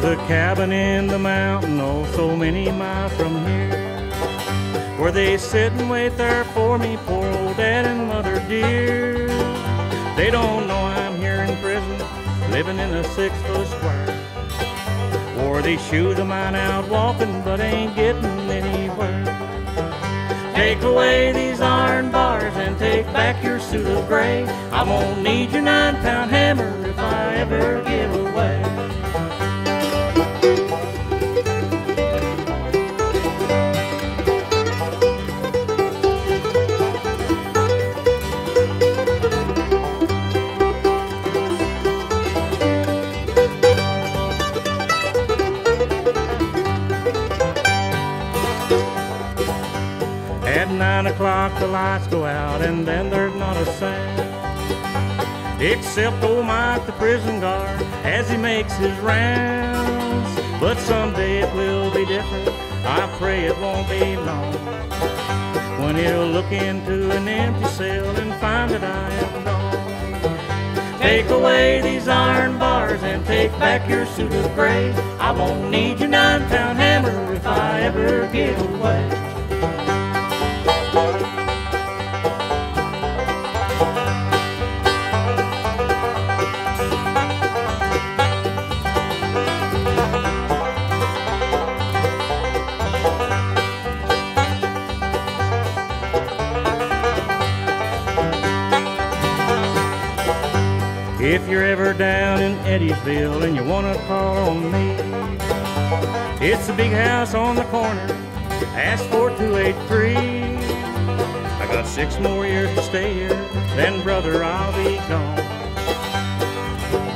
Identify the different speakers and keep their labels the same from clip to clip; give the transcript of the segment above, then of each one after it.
Speaker 1: cabin in the mountain, oh, so many miles from here. Where they sit and wait there for me, poor old dad and mother dear. They don't know I'm here in prison, living in a six foot square. Wore these shoes of mine out walking, but ain't getting anywhere. Take away these iron bars and take back your suit of gray. I won't need your nine pound hammer if I ever give nine o'clock the lights go out and then there's not a sound. Except old Mike the prison guard as he makes his rounds. But someday it will be different, I pray it won't be long. When he'll look into an empty cell and find that I am gone. Take away these iron bars and take back your suit of gray. I won't need your nine pound If you're ever down in Eddiesville and you wanna call on me, it's a big house on the corner. Ask for 283. I got six more years to stay here, then brother I'll be gone.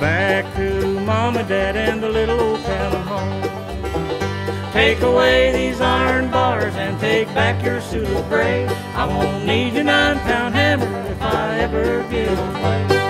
Speaker 1: Back to mom and dad and the little old cabin home. Take away these iron bars and take back your suit of gray. I won't need your nine pound hammer if I ever get away.